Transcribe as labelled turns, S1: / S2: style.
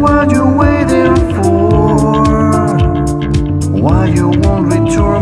S1: what you waiting for? Why you won't return?